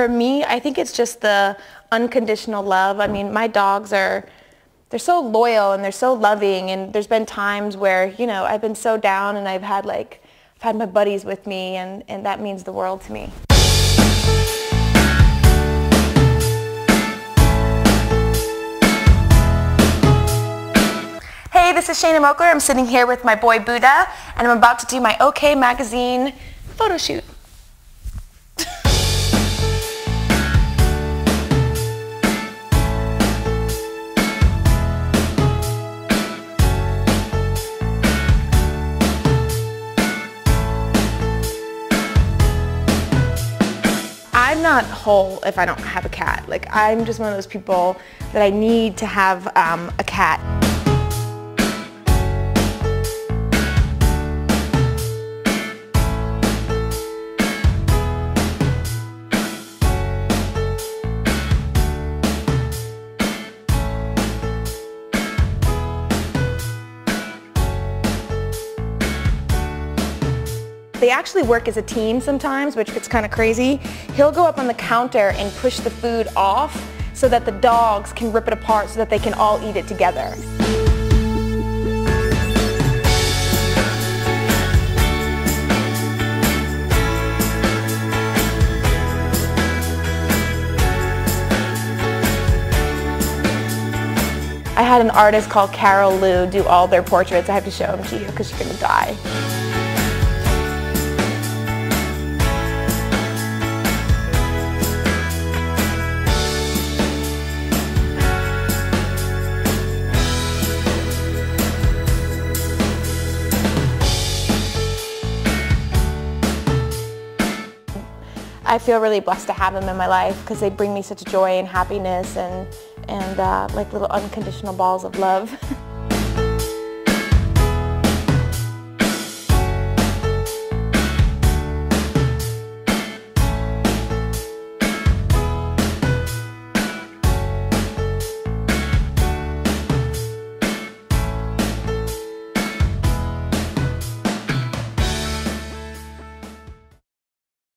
For me, I think it's just the unconditional love. I mean, my dogs are, they're so loyal and they're so loving and there's been times where, you know, I've been so down and I've had like, I've had my buddies with me and, and that means the world to me. Hey, this is Shanna Moakler. I'm sitting here with my boy Buddha and I'm about to do my OK Magazine photo shoot. I'm not whole if I don't have a cat. Like I'm just one of those people that I need to have um, a cat. They actually work as a team sometimes, which gets kind of crazy. He'll go up on the counter and push the food off so that the dogs can rip it apart so that they can all eat it together. I had an artist called Carol Lou do all their portraits. I have to show them to you because you're going to die. I feel really blessed to have them in my life because they bring me such joy and happiness and, and uh, like little unconditional balls of love.